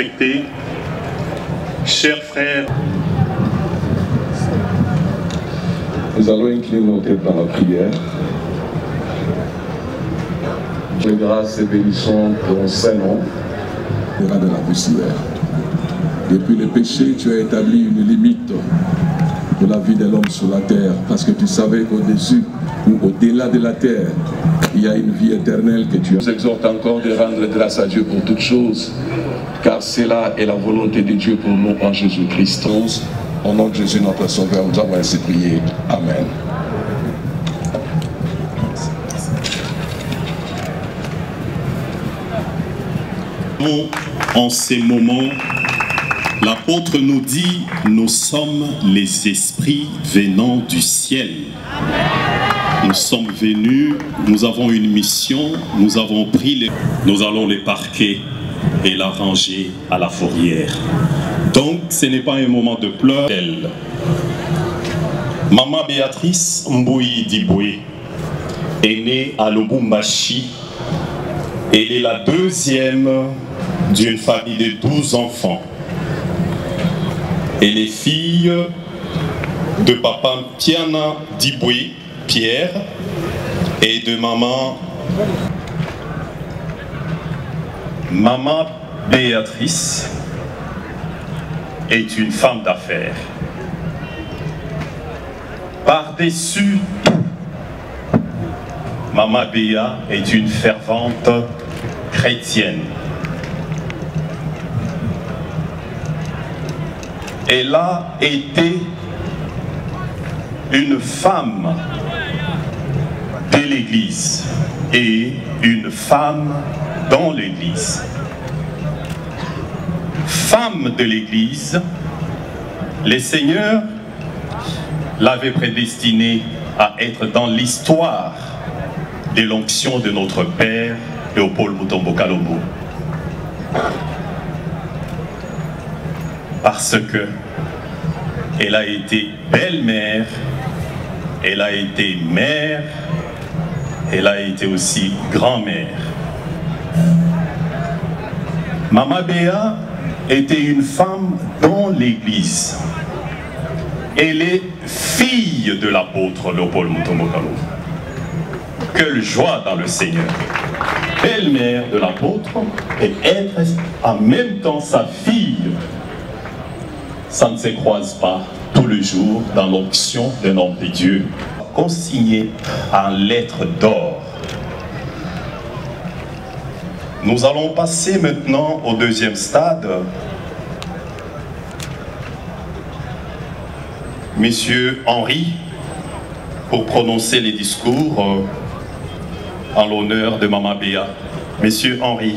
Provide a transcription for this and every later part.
respectés, chers frères, Nous allons incliner nos têtes dans la prière. Que grâce et bénissons ton Saint-Nom. De la poussière. Depuis le péché, tu as établi une limite pour la vie de l'homme sur la terre, parce que tu savais qu'au-dessus ou au-delà de la terre, il y a une vie éternelle que tu as. nous exhorte encore de rendre grâce à Dieu pour toutes choses, car cela est la volonté de Dieu pour nous en Jésus-Christ. Au nom de Jésus, notre Sauveur, nous avons ainsi prié. Amen. en ces moments, l'apôtre nous dit, nous sommes les esprits venant du ciel. Nous sommes venus, nous avons une mission, nous avons pris les... Nous allons les parquer et la ranger à la fourrière. Donc, ce n'est pas un moment de pleurs. Maman Béatrice Mbouyi Diboué est née à Lubumbashi. Elle est la deuxième d'une famille de 12 enfants. Elle est fille de papa Piana Diboué, Pierre, et de maman Maman Béatrice est une femme d'affaires. Par-dessus Maman Béa est une fervente chrétienne. Elle a été une femme de l'Église et une femme dans l'Église. Femme de l'Église Les seigneurs l'avaient prédestiné à être dans l'histoire de l'onction de notre Père Léopold Mutombo Kalombo. Parce que elle a été belle-mère, elle a été mère, elle a été aussi grand-mère. Mama Béa était une femme dans l'église. Elle est fille de l'apôtre Léopold Mutombo Kalombo. Quelle joie dans le Seigneur. Belle-mère de l'apôtre et être en même temps sa fille. Ça ne se croise pas tous les jours dans l'onction d'un homme de Dieu, consigné en lettres d'or. Nous allons passer maintenant au deuxième stade. Monsieur Henri, pour prononcer les discours euh, en l'honneur de Mama Béa. Monsieur Henri.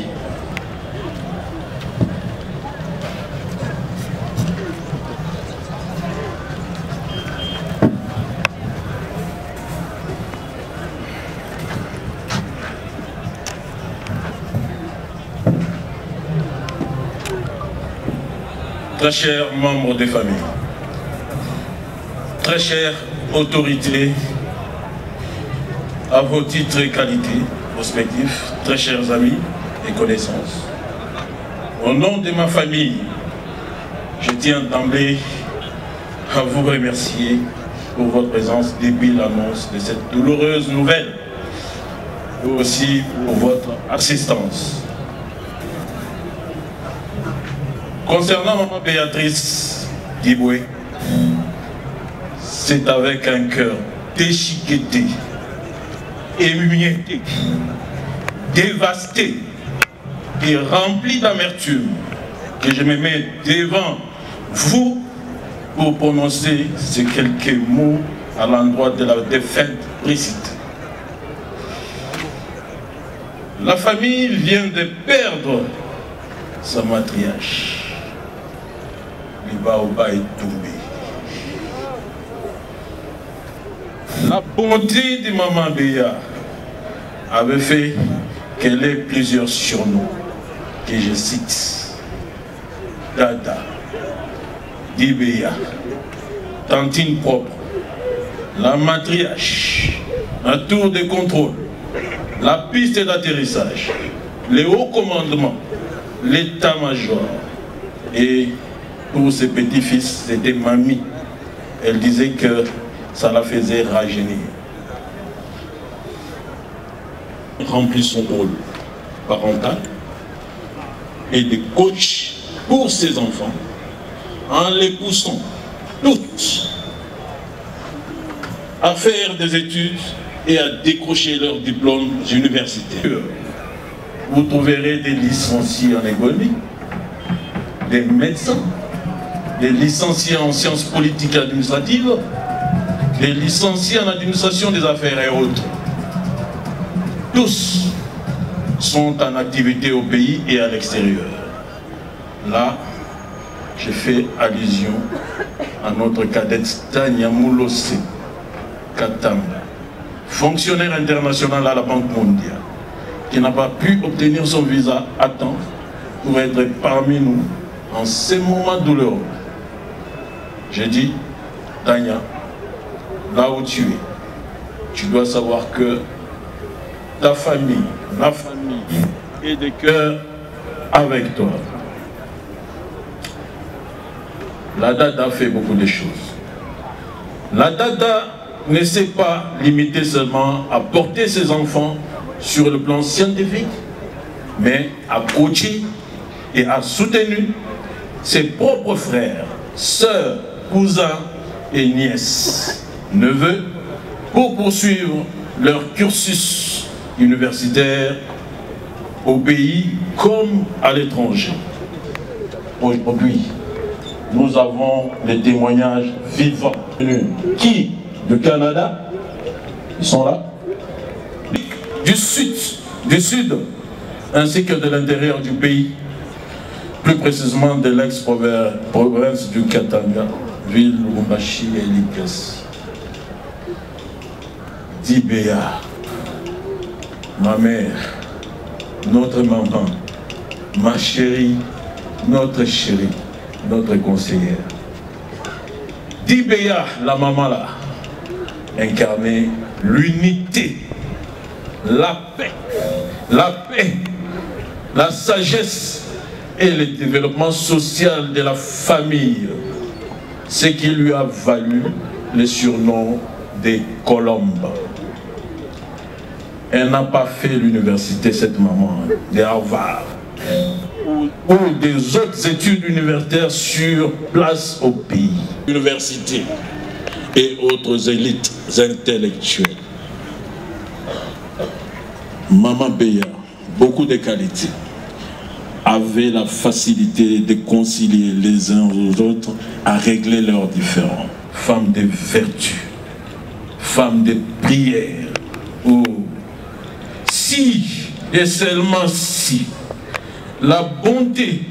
Très chers membres des familles, très chères autorités, à vos titres et qualités respectifs, très chers amis et connaissances, au nom de ma famille, je tiens d'emblée à vous remercier pour votre présence depuis l'annonce de cette douloureuse nouvelle, et aussi pour votre assistance. Concernant maman Béatrice Diboué, c'est avec un cœur déchiqueté, émietté, dévasté et rempli d'amertume que je me mets devant vous pour prononcer ces quelques mots à l'endroit de la défaite précitée. La famille vient de perdre sa matriarche. Libaoba est tombé. La bonté de Maman Béa avait fait qu'elle ait plusieurs surnoms que je cite. Dada, Dibéa, Tantine propre, la matriarche, la tour de contrôle, la piste d'atterrissage, les hauts commandements, l'état-major. Et pour ses petits-fils, c'était mamie. Elle disait que ça la faisait rajeunir. Remplit son rôle parental et de coach pour ses enfants en les poussant toutes à faire des études et à décrocher leurs diplômes universitaires. Vous trouverez des licenciés en économie, des médecins, des licenciés en sciences politiques et administratives, des licenciés en administration des affaires et autres. Tous sont en activité au pays et à l'extérieur. Là, je fais allusion à notre cadette Tania Moulose Katamba, fonctionnaire international à la Banque mondiale, qui n'a pas pu obtenir son visa à temps pour être parmi nous en ces moments douloureux. J'ai dit, Tania, là où tu es, tu dois savoir que ta famille, ma famille est de cœur avec toi. La Dada fait beaucoup de choses. La Dada ne s'est pas limitée seulement à porter ses enfants sur le plan scientifique, mais à coacher et à soutenir ses propres frères, sœurs, cousins et nièces, neveux, pour poursuivre leur cursus universitaire au pays comme à l'étranger. Aujourd'hui, nous avons les témoignages vivants. Qui Du Canada? Ils sont là. Du sud, du sud, ainsi que de l'intérieur du pays, plus précisément de l'ex-province du Katanga, ville Lubumbashi et. Dibéa, ma mère, notre maman, ma chérie, notre chérie, notre conseillère. Dibéa, la maman là, incarnait l'unité, la paix, la paix, la sagesse et le développement social de la famille, ce qui lui a valu le surnom des Colombes. Elle n'a pas fait l'université, cette maman, de Harvard, ou, ou des autres études universitaires sur place au pays. Université et autres élites intellectuelles. Maman Béa, beaucoup de qualités, avait la facilité de concilier les uns aux autres à régler leurs différends. Femme de vertu, femme de prière. Oh. Si, et seulement si, la bonté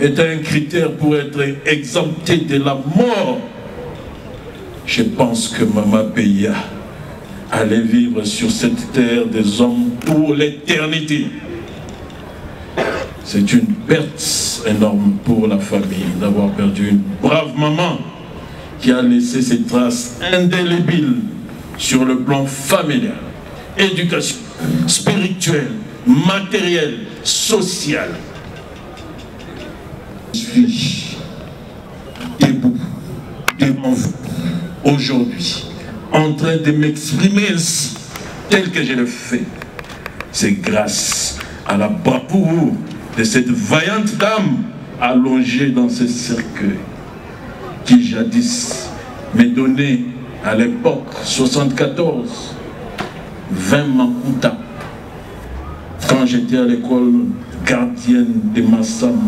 est un critère pour être exempté de la mort, je pense que Mama Béa allait vivre sur cette terre des hommes pour l'éternité. C'est une perte énorme pour la famille d'avoir perdu une brave maman qui a laissé ses traces indélébiles sur le plan familial, éducation, spirituel, matériel, social. Je suis debout devant vous aujourd'hui, en train de m'exprimer ainsi, tel que je le fais. C'est grâce à la bravoure de cette vaillante dame allongée dans ce cercueil qui jadis m'est donné à l'époque 74 20 makuta quand j'étais à l'école gardienne de Massam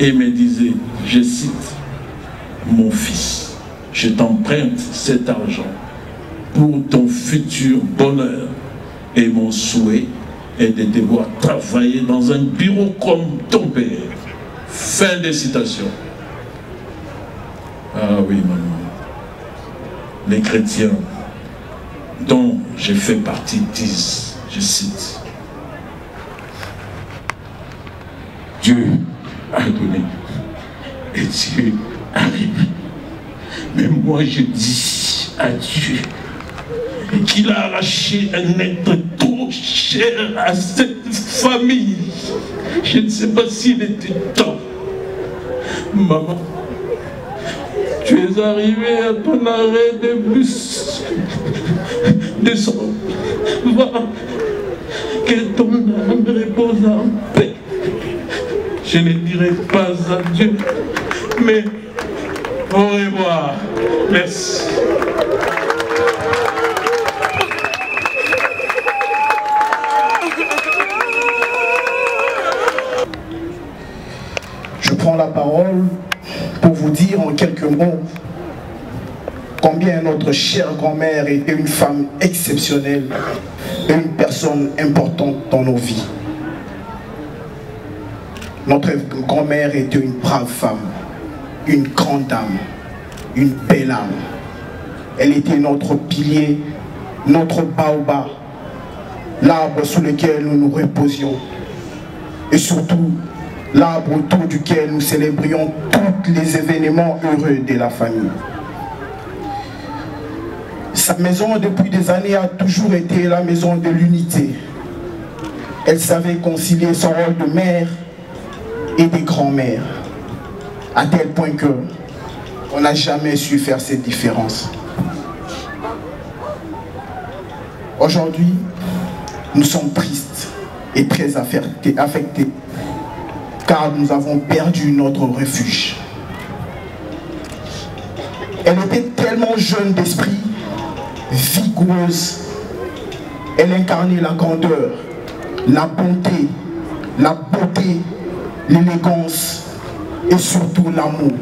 et me disait, je cite, mon fils, je t'emprunte cet argent pour ton futur bonheur et mon souhait est de devoir travailler dans un bureau comme ton père. Fin de citation. Ah oui, maman. Les chrétiens dont j'ai fait partie disent, je cite, Dieu a donné et Dieu a réuni. Mais moi je dis à Dieu qu'il a arraché un être trop cher à cette famille. Je ne sais pas s'il était temps. Maman, tu es arrivé à ton arrêt de bus. Descends. Va. Que ton âme repose en paix. Je ne dirai pas adieu, mais au revoir. Merci. La parole pour vous dire en quelques mots combien notre chère grand-mère était une femme exceptionnelle et une personne importante dans nos vies. Notre grand-mère était une brave femme, une grande dame, une belle âme. Elle était notre pilier, notre baobab, l'arbre sous lequel nous nous reposions. Et surtout, l'arbre autour duquel nous célébrions tous les événements heureux de la famille. Sa maison, depuis des années, a toujours été la maison de l'unité. Elle savait concilier son rôle de mère et des grands-mères, à tel point que on n'a jamais su faire cette différence. Aujourd'hui, nous sommes tristes et très affectés car nous avons perdu notre refuge. Elle était tellement jeune d'esprit, vigoureuse. Elle incarnait la grandeur, la bonté, la beauté, l'élégance et surtout l'amour.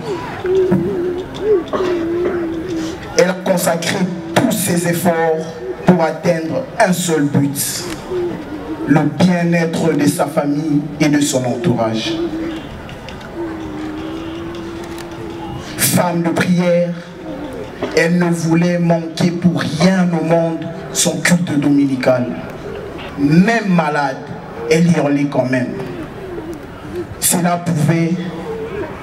Elle a consacré tous ses efforts pour atteindre un seul but, le bien-être de sa famille et de son entourage. femme de prière, elle ne voulait manquer pour rien au monde son culte dominical. Même malade, elle y allait quand même. Cela prouvait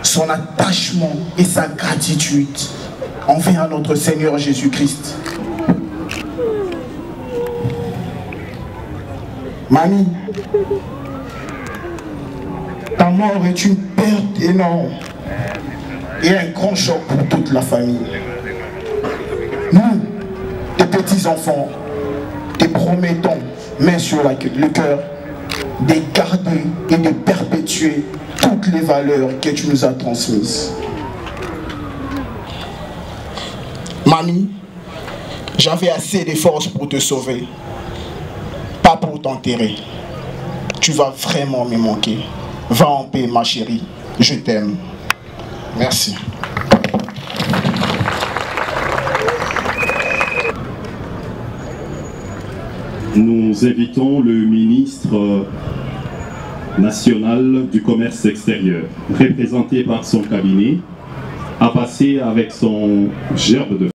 son attachement et sa gratitude envers notre Seigneur Jésus-Christ. Mamie, ta mort est une perte énorme et un grand choc pour toute la famille. Nous, tes petits-enfants, te promettons, main sur le cœur, de garder et de perpétuer toutes les valeurs que tu nous as transmises. Mamie, j'avais assez de force pour te sauver, t'enterrer. Tu vas vraiment me manquer. Va en paix, ma chérie. Je t'aime. Merci. Nous invitons le ministre national du commerce extérieur, représenté par son cabinet, à passer avec son gerbe de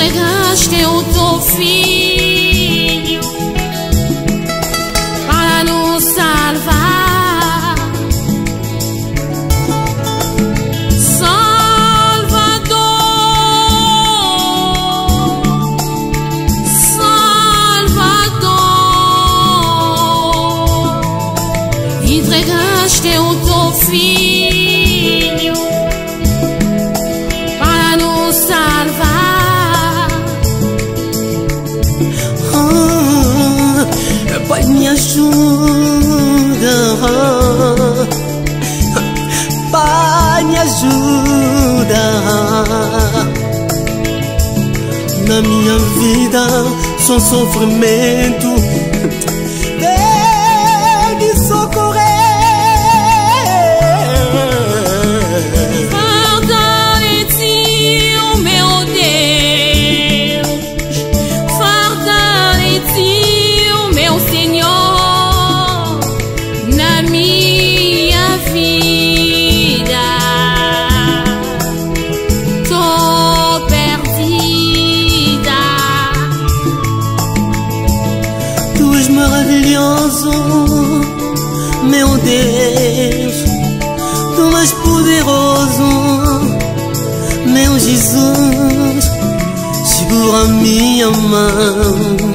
regaș, eu ajuda. Pai, me ajuda. Na minha vida, só sofrimento. Minha mão.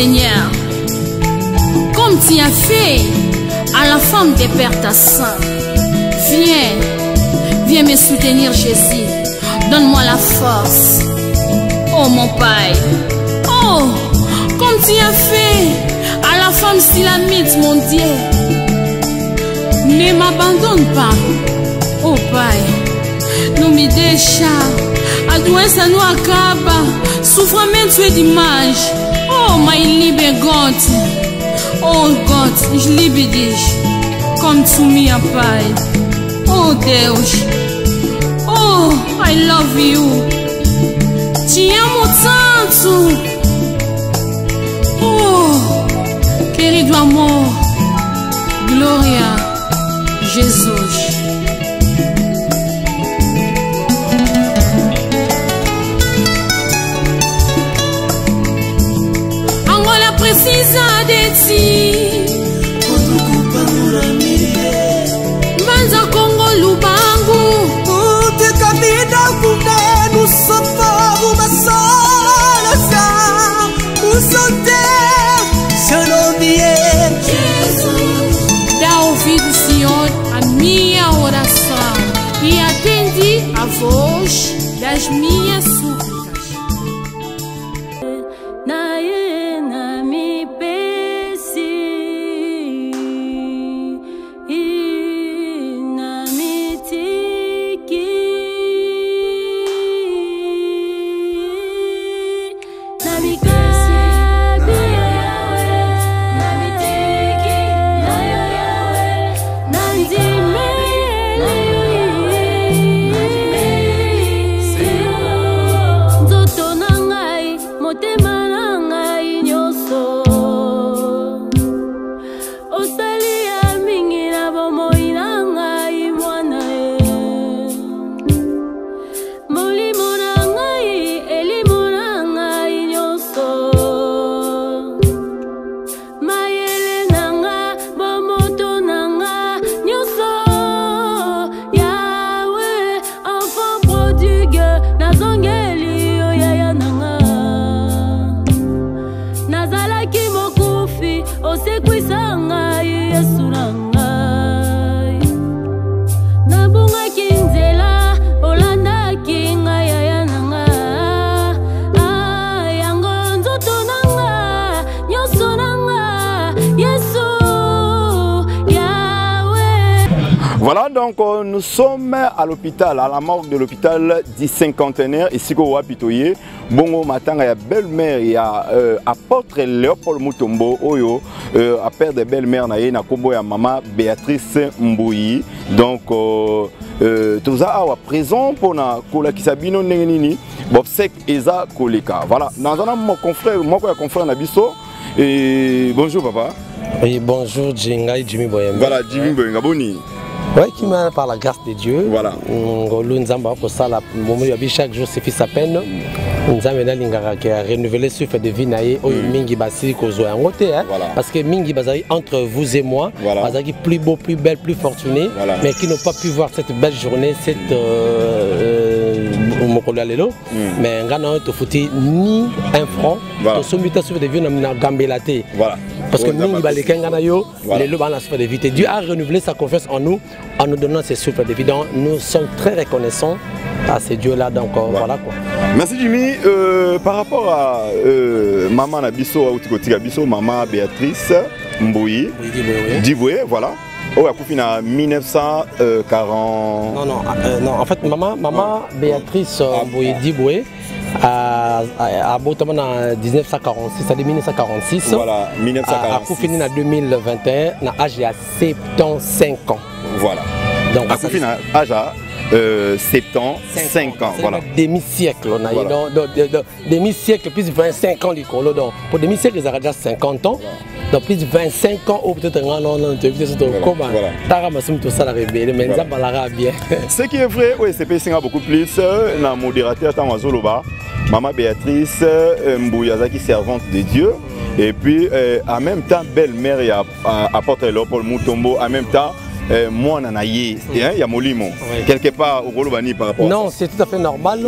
Seigneur, comme tu as fait à la femme de Père ta saint, viens, viens me soutenir, Jésus. Donne-moi la force. Oh mon Père. Oh, comme tu as fait à la femme silamite, mon Dieu. Ne m'abandonne pas. Oh Père, não me deixa. A doença não acaba. Sofrimento é demais. Oh, my liebe Gott. Oh Gott, ich liebe dich. Komm zu mir, Pai. Oh Deus. Oh, I love you. Das minhas à l'hôpital, à la morgue de l'hôpital du cinquantenaire, ici au Wapitoye. Bongo Matanga, il y a belle-mère, il y a euh, apôtre Léopold Mutombo, Oyo, euh, à père de belle-mère, na ye na kombo ya maman Béatrice Mbouyi. Donc, euh, euh, toza awa présent pour na kolakisa bino ndenge nini bobsek eza koleka voilà nazana mon confrère moko ya confrère na biso et bonjour papa Oui, bonjour Djingai Jimmy Boyembe. voilà Jimmy Boyenga boni Oui, qui m'a par la grâce de Dieu. Voilà. Ngolu Nzamba pour ça chaque jour c'est fait sa peine. Nzamba na lingara qui a renouvelé souffle de vie naïe oyo mingi basi kozwa yango te hein. Voilà. Parce que mingi bazali entre vous et moi, Voilà. plus beau, plus belle, plus fortuné, Voilà. mais qui n'ont pas pu voir cette belle journée, cette euh, euh, mokolo ya lelo. Mais ngana oyo tofuti ni un franc, tosombi ta souffle de vie na na gambela te. Voilà Parce que Oh, mingi Nzamba baleka nga na yo, Voilà. lelo bana souffle de vie. Dieu a renouvelé sa confiance en nous en nous donnant ces souffles de vie. Donc nous sommes très reconnaissants à ces dieux-là. Donc euh, voilà quoi. Merci Jimmy. Euh, par rapport à euh, maman Nabiso, Biso, maman Béatrice oui. Diboué, voilà. Oh, elle a en 1940. Non, non, euh, non, en fait, maman, maman Béatrice euh, Mbouye A, a botamé en 1946, c'est-à-dire 1946. Voilà, A, a 1946. fini en 2021, na âge de 75 ans. Voilà. Donc, coupé en âge à euh, 75 ans. Voilà. Demi-siècle, on a Voilà. demi-siècle plus 25 ans l'école. Donc, pour demi-siècle, ils ont déjà 50 ans. Donc, plus de 25 ans, ou peut-être non, non, non, tu as vu, c'est Voilà, comment voilà. Tara Massoum, tout ça, la rébellion, mais Voilà. ça, balara bien. Ce qui est vrai, oui, c'est passé beaucoup plus. euh, Na modérateur Tamazoloba, maman Béatrice euh, Mbouya Zaki, servante de Dieu. Et puis, euh, en même temps, belle-mère et à- à- apôtre Léopold Moutombo, en même temps, euh, mwana na ye hein, ya molimo quelque part par rapport Non, c'est tout à fait normal.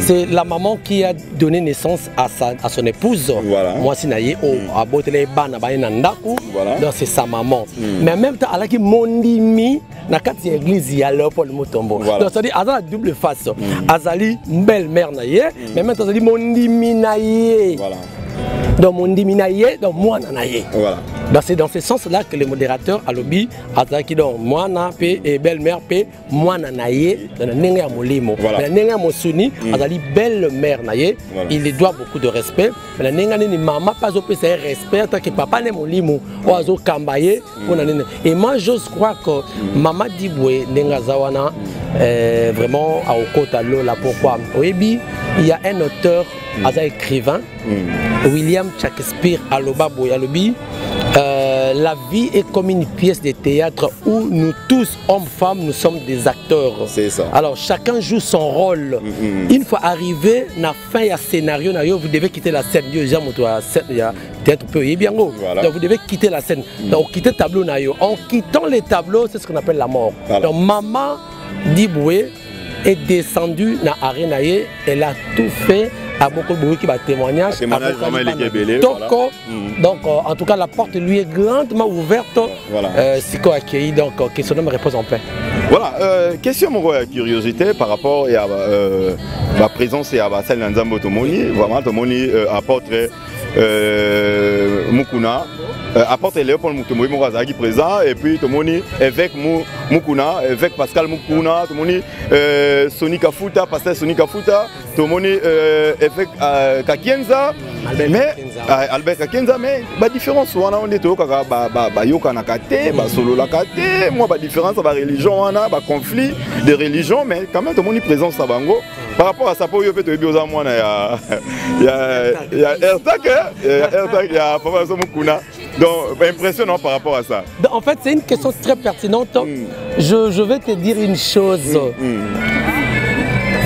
C'est la maman qui a donné naissance à, sa, à son épouse. Voilà. Moi, c'est naïe. Oh, abotele bana na. Voilà. Donc c'est sa maman. Mais en même temps, mondimi na kati ya église ya Léopold Mutombo. Voilà. Donc c'est-à-dire double face. Azali belle-mère na ye, mais même temps azali mondimi na ye. Voilà. Donc mondimi na ye, donc mwana na ye. Voilà. C'est dans ce sens-là que le modérateur a lobby azalaki donc mwana pe et belle-mère pe mwana na ye dans la ndenge ya molimo. Na ndenge ya mosuni azali belle-mère na ye, il lui doit beaucoup de respect. Mais na ndenge nini mama pas opesa ye respect tant que papa ne molimo o azokamba ye mpona nini. Et moi j'ose croire que mama Dibwe ndenge aza wana euh, vraiment aokota lola pourquoi? Oyebi il y a un auteur aza écrivain William Shakespeare aloba boye alobi euh, la vie est comme une pièce de théâtre où nous tous, hommes, femmes, nous sommes des acteurs. C'est ça. Alors chacun joue son rôle. Une fois arrivé, na fin il y a scénario, vous devez quitter la scène. Voilà. Donc vous devez quitter la scène. Donc quitter le tableau. En quittant les tableaux, c'est ce qu'on appelle la mort. Voilà. Donc maman Diboué est descendue na arena ye, elle a tout fait. À beaucoup de qui va témoignage. Vraiment Libana équilibré, Toko. voilà. Donc, euh, en tout cas, la porte lui est grandement ouverte. Voilà. Euh, Siko accueilli, donc, euh, que son homme repose en paix. Voilà, euh, question mon gars, curiosité par rapport à euh, la présence et à la salle Nzambo Tomoni, vraiment Tomoni euh, apporte euh, Euh, mukuna euh, apôtre léopold mutomoi moko azalaki présent et puis tomoni évêque mukuna évêque pascal mukuna tomoni euh, soni kafuta pasteur soni kafuta tomoni évêque kakienza mais albert kakienza mais badifférence wana nde toyokaka bayokanaka te basololaka te mwa badifférence ya bareligion wana baconflit de religion mais quand même tomoni présence na bango. Par rapport à ça, pour yo peut oyebi oza mwana ya ya hein, ya Ertak, ya Papa Somukuna. Donc impressionnant par rapport à ça. Donc, En fait, c'est une question très pertinente. Je, je vais te dire une chose.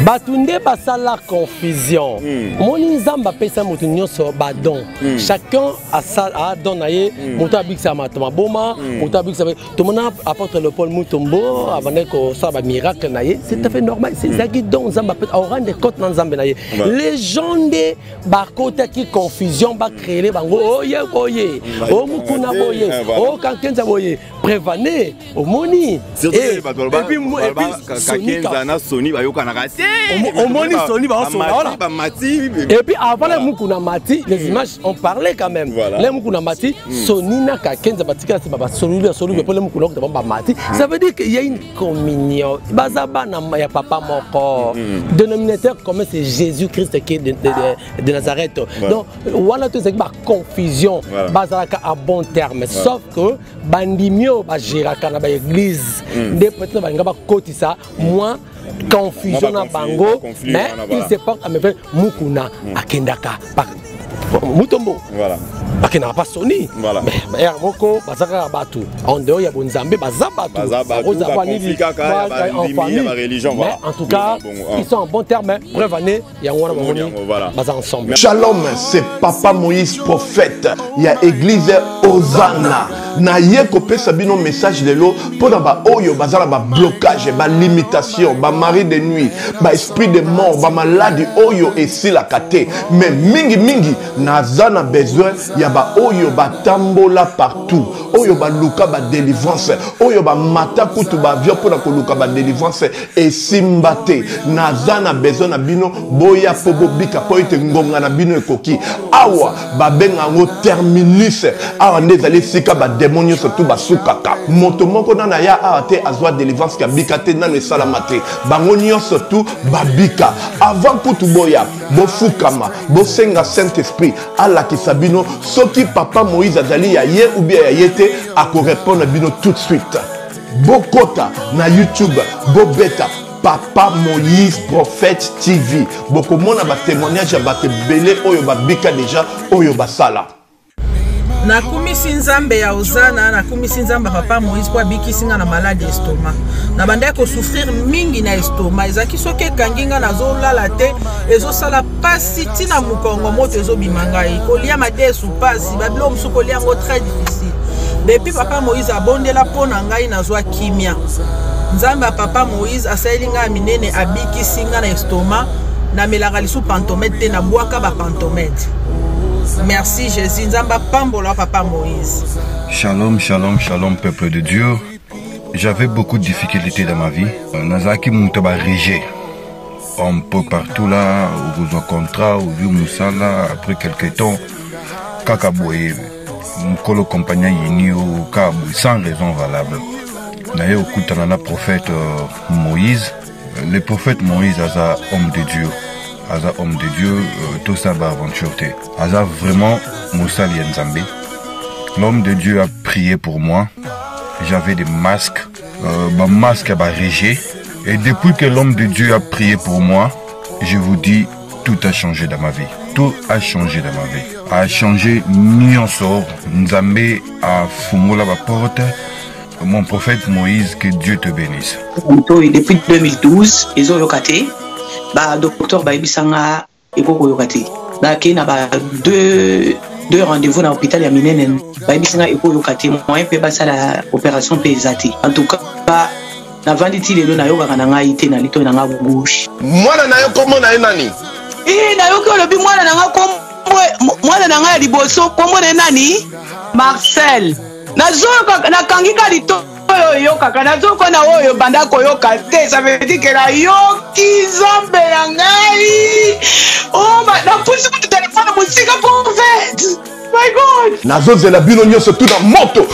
Bato nde basala confusion. Omoni nzambe apesa moto nyonso badon chacun asa- adon na ye. Moto abikisa mato maboma. Moto abikisa tomona apôtre leopold mutombo abandaki kosala bamiracle na ye. C'est tout à fait normal. Ezalaki don nzambe apesa aorendre compte na nzambe na ye. Les gens nde bakotaki confusion bacréele bango. Oye boye o mokuna boye. Ah, voilà. o kankenza boye. Prévane omoni. Surtout Eh, bato et puis mo- et puis Sony Kakienza na Sony bayokanaka te. Omoni baosola, voilà. Bamati, Et puis avant les Mukuna Mati, les images on parlait quand même. Voilà. Les Mukuna Mati, Sony na Kakenza Batika c'est baba Sony Sony pour les Mukuna qui ba Mati. Ça veut dire qu'il y a une communion. Bazaba na ya papa moko. Dénominateur commun c'est Jésus-Christ qui est de, de, de, de Nazareth. Donc voilà tout c'est ba confusion. Voilà. Bazalaka à bon terme. Sauf que bandimio ba géraka na ba église. Nde peut-être ba ngaba kotisa moi confusion na bango mais il se porte à merveille mukuna akendaka mutombo Voilà. bakendaka pa soni Voilà. ere moko baza kaka bato en dehors ya bonzambe baza bato Baza kaka, ya ba- ba en ndimi, famille. ya ba religion, mais voilà. en tout cas Bon, bon, ils sont en bon terme hein. preuve année yango wana bamoni baza ensemble Shalom, c'est Papa Moïse prophète. Il y a église Hosanna. Na ye kopesa bino message lelo mpona baoyo baza na bablocage balimitation bamari de nuit baesprit de mort bamaladi oyo esilaka te mais mingimingi naza na besoin ya baoyo batambola partout. Oyo baluka badelivrance oyo bamata kutu baavion mpona koluka badelivrance esimba te naza na besoin na bino boya mpo bobika mpo ete ngonga na bino ekoki. Awa babenga yango terminus awa nde ezali esika bademo nyonso tu basukaka moto moko nano aya awa te azwa délivrance abika te nano esalama te. Bango nyonso tu babika avant kutu boya bofukama bosenga saint esprit alakisa bino soki papa moïse azali ya ye ou bien ya ye te akorépondre bino tout de suite. Bokota na youtube bobeta papa moïse prophète tv bokomona batémoignage ya bato ebele oyo babika deja oyo basala nakumisi nzambe ya ozana nakumisi nzambe ya papa moïse mpo abikisi nga na maladi estoma na bandaki kosouffrir mingi na estoma ezalaki soki ekangi nga nazolala te ezosala mpasi ntina mokongo moto ezobima ngai. Kolia madesu mpasi babilo mosusu kolia yango très difficile. Depuis papa moïse abondela mpo na ngai nazwa kimia. Nzambe ya papa moïse asaleli ngai ya minene abikisi ngai na estoma namelaka lisu pantomete te nabwaka bapantomete merci jésus papa moïse Shalom, shalom, shalom, peuple de Dieu. J'avais beaucoup de difficultés dans ma vie. Nazaki Moutaba Régé. Un peu partout là, au contrat, au vieux Moussala, après quelques temps, Kakaboye, Mkolo compagnon Yini au Kabou, sans raison valable. D'ailleurs, au prophète euh, Moïse, le prophète Moïse, Aza homme de Dieu. Homme de Dieu, euh. Aza vraiment Moussali Nzambe. L'homme de Dieu a prié pour moi. J'avais des masques, euh, ma masque a régé. Et depuis que l'homme de Dieu a prié pour moi, je vous dis, tout a changé dans ma vie. Tout a changé dans ma vie. A changé nyonso. Nzambe la porte. Mon prophète Moïse, que Dieu te bénisse. depuis 2012 ezoyoka te badocteur bayebisanga ekokoyoka te. Nakei na ba deux deux rendez-vous na hôpital ya minene bayebisanga ekoyoka te. Moyen mpe basala opération mpe eza te. En tout cas navandi ti lelo nayokaka na ngai te na litoi na ngai gauche. Mwana na yo kombo na ye nani? Ii nayoki olobi mwana na kombo mwana na ngai ya liboso kombo na ye nani? Marcel. Nazoyoka nakangi ka litoi oyo oyokaka nazokona oyo banda koyoka te. Ça veut dire ke nayoki nzambe na ngai. Napusi kutu telefone mosika profete my god. Nazozela bino nyonso tu na moto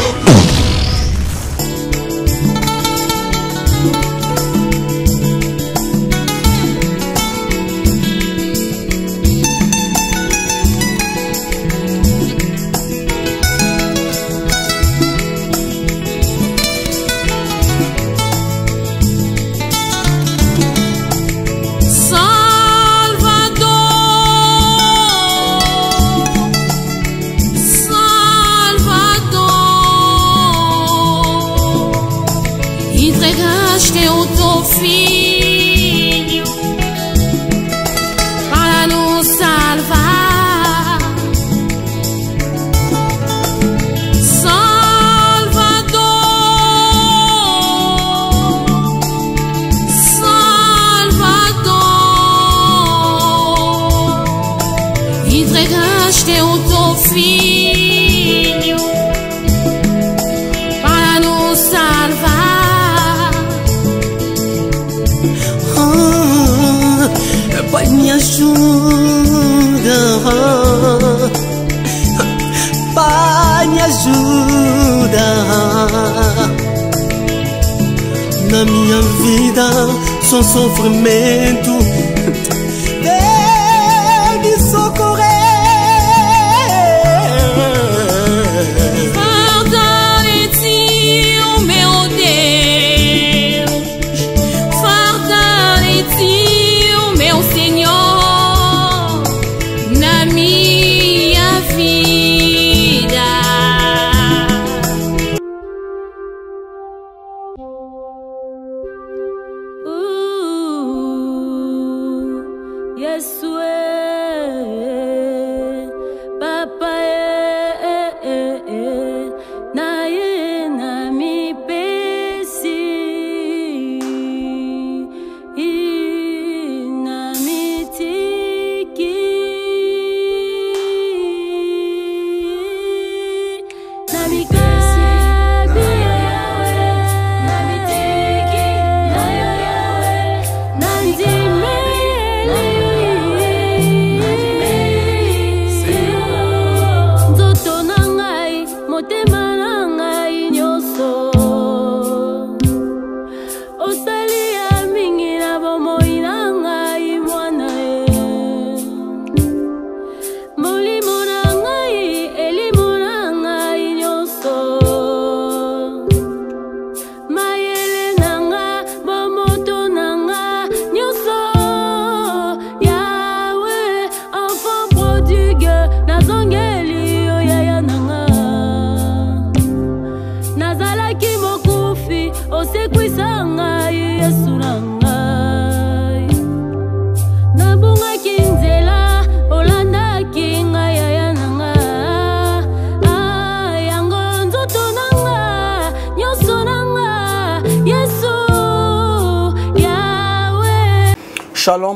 teu filho para nos salvar. Ah, Pai, me ajuda. Pai, me ajuda. Na minha vida, só sofrimento.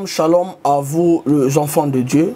Shalom, à vous les enfants de Dieu.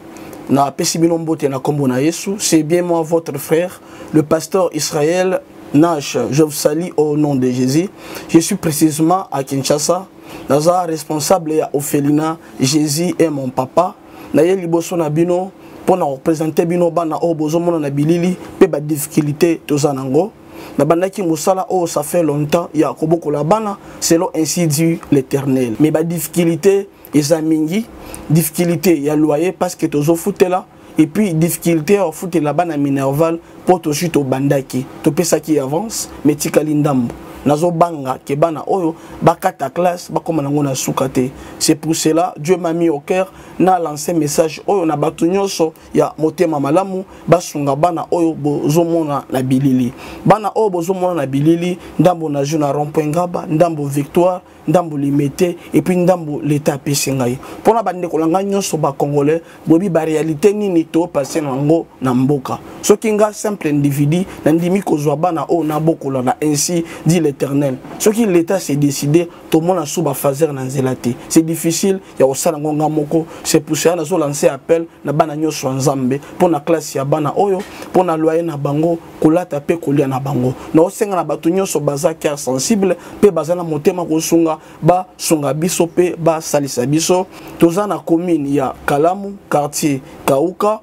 Na na na. C'est bien moi votre frère, le pasteur Israël Nash. Je vous salue au nom de Jésus. Je suis précisément à Kinshasa. Naza responsable ya Ophelina. Jésus est mon papa. Na ye liboso na bino mpona représenter bino bana oyo bozomona na bilili mpe badifficulté toza nango nabandaki mosala oyo ça fait longtemps ya kobokola bana selon ainsi dit l'éternel mais badifficulté eza mingi. Difficulté ya loyer parce que tozofutela. Et puis difficulté ya kofutela bana minerval mpo tozwi tobandaki topesaki avance mais tikali ndambo nazobanga ke bana oyo bakata classe bakóma nango na suka te. C'est pour cela dieu m'a mis au cœur na lancé message oyo na bato nyonso ya motema malamu basunga bana oyo bozomona na bilili. Bana oyo bozomona na bilili ndambo nazwi na rond-point ngaba ndambo victoire ndambo limete epuis ndambo leta apesi ngai. Mpona bandeko na ngai nyonso bacongolais boyebi baréalité nini topase nango na mboka. Soki nga simple individu nandimi kozwa bana oyo nabokola na ainsi dit l'éternel. Soki l'état s'est décidé tomona so bafaser na nzela te c'est difficile ya kosala yango nga moko. C'est pour cela nazolanse appel na bana nyonso ya nzambe mpona klase ya bana oyo mpona loyer na bango kolata mpe kolia na bango. Naosenga na bato nyonso baza cœur sensible mpe baza na motema kosunga basunga biso mpe basalisa biso. Toza na commune ya kalamu quartier kauka.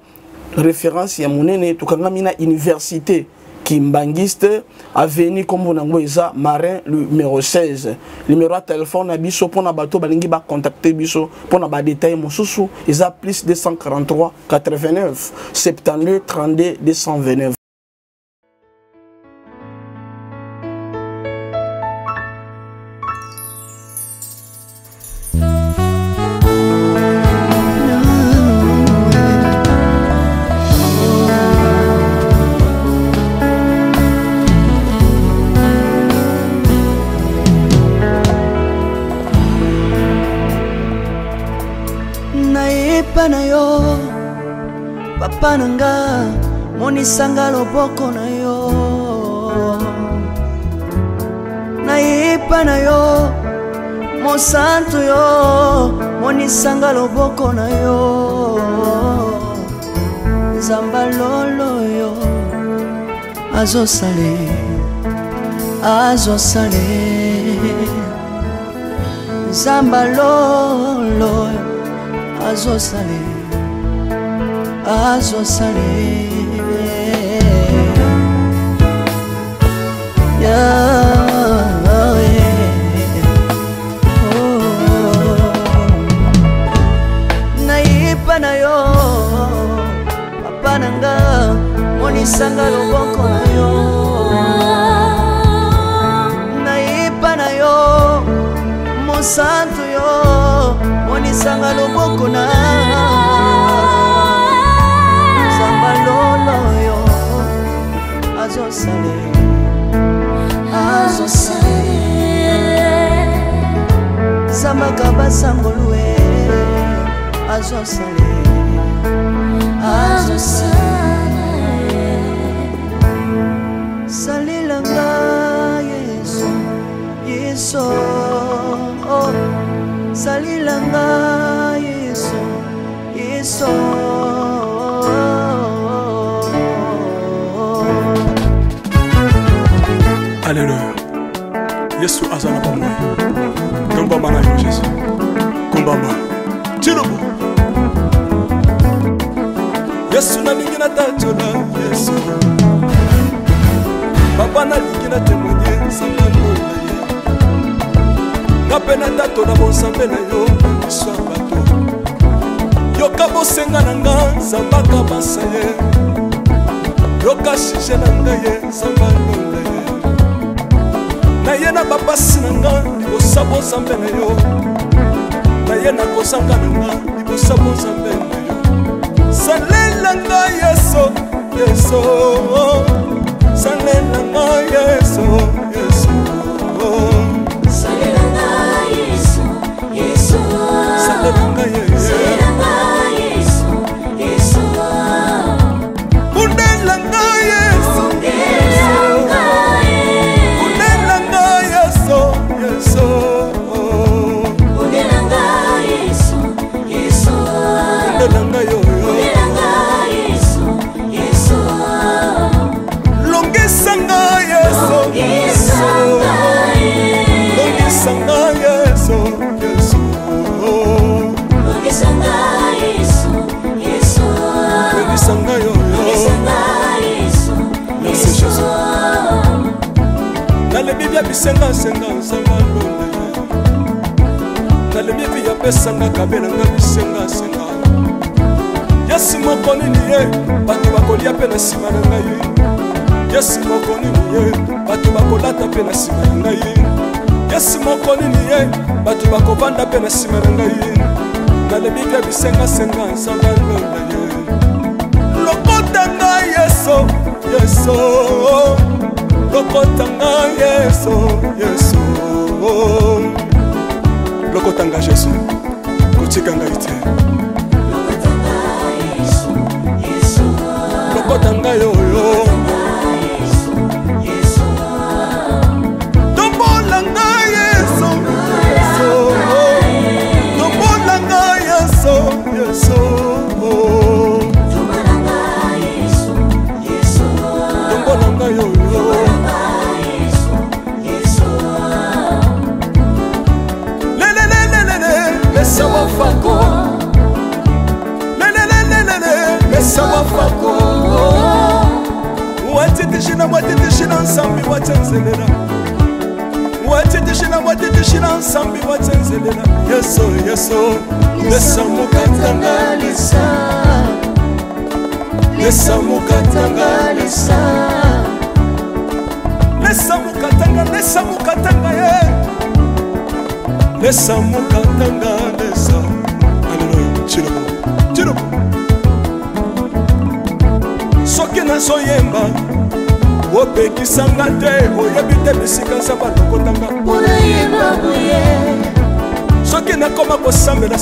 Référence ya monene tokangami na université kimbangiste. Aveni nkombo nango eza marin numéro 16 numéro ya telefone na biso mpona bato balingi bacontacte biso. Mpona badetail mosusu eza plus 243 89 72 32 229 monisanga loboko na yo. Nzamba lolo yo azosale azosale. Nzamba lolo yo azosale azosale. Nayipa monisanga loboko na yo. Nayipa na yo mosantu yo monisanga loboko na nzamba lolo yo azosale azosale. Zambaka basangolue azosale azosale salilanga yesu yesu Alléluia. Yesu aza na bomoi. Tombamba na yo Jésus. Kombamba. Tilobo. Yesu nalingi natatola Yesu. Papa nalingi natémoigne nzambe lola ye. Nga mpe natatola bonzambe na yo biso ya bato. Yoka bosenga na nga nzambaka basa ye. Yoka shije na ngai ye nzamba lola ye. naye na bapasi na nga libosa bozambe na yo naye nakozanga na nga libosa bozambe na yo salela nga yeso yeso nsima na ngai. Yesi moko nini ye? Bato bakolata mpe na nsima na ngai. Yesi moko nini ye? Bato bakovanda mpe na nsima na ngai. Nalebi mpe bisengasenga nzanga londa ye. Lokota ngai yeso yeso lokota ngai yeso yeso lokota ngai jesu. Kotika ngai te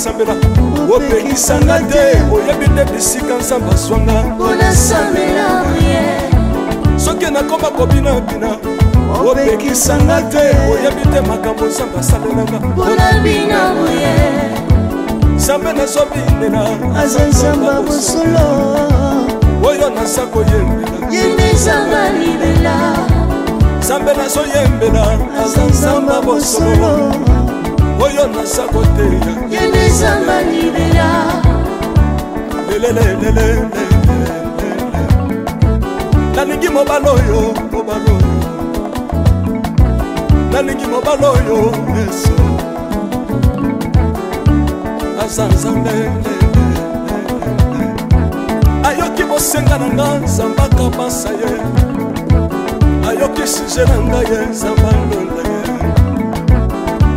kosambela-sambela opekisanga te oyebi te bisika nzambe azwanga soki nakoma kobinabina opekisanga te oyebi te makambo nzambe asalelanga nzambe nazobinela aza nzambe bosolo. oyo naza koyembela. Nzambe nazoyembela aza nzambe bosolo oyo naza koteya. Yendezanga libela lelelelelele nalingi mobala oyo mobala oyo. Nalingi mobala oyo yesu. Aza nzambe ayoki bosenga na nga nzambe akabasa ye. Ayoki suje na ngai ye nzambe alonda ye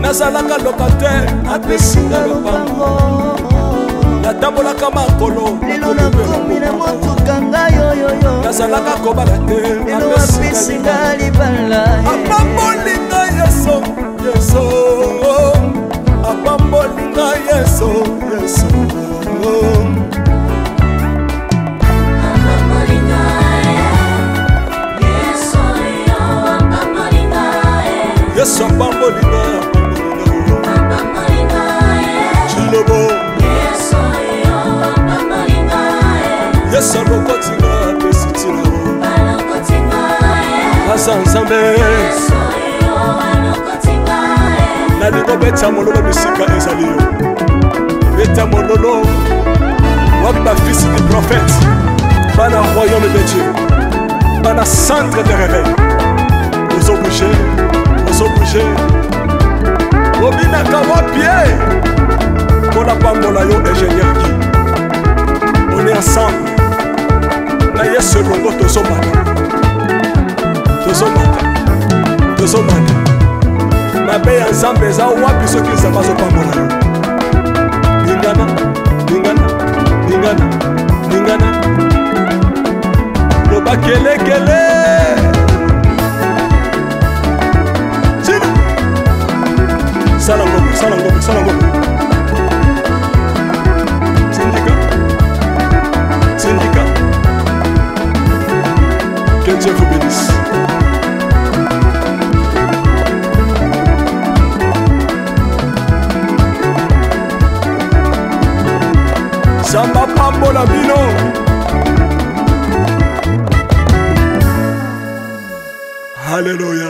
nazalaka loka te apesinga lopango. Natambolaka makolo lelo nakomi na motuka ngai oyoyo nazalaka kobala te lelo apesinga libala apambolinga yeso yeso apambolinga yeso yeso yesu apambolinga yesu alokotinga apesi ntina aza nzambe nalingo beta mololo bisika ezali yo. Beta mololo. Wapi bafisi du prophète bana royaume de dieu. Bana centre de réveil. Ozobouge ozobouge obinaka wapie mpona pambola yo ingénieur ki on est ensemble na yesu elongo tozomata. Tozomata. Tozomata. Mabe ya nzambe eza wapi soki nzambe azopambola? Yo lingana lingana lingana lingana. Loba kelekele. Tina sala ngombe sala ngombe sala ngombe que Dieu vous bénisse zamba pambola bino Alléluia.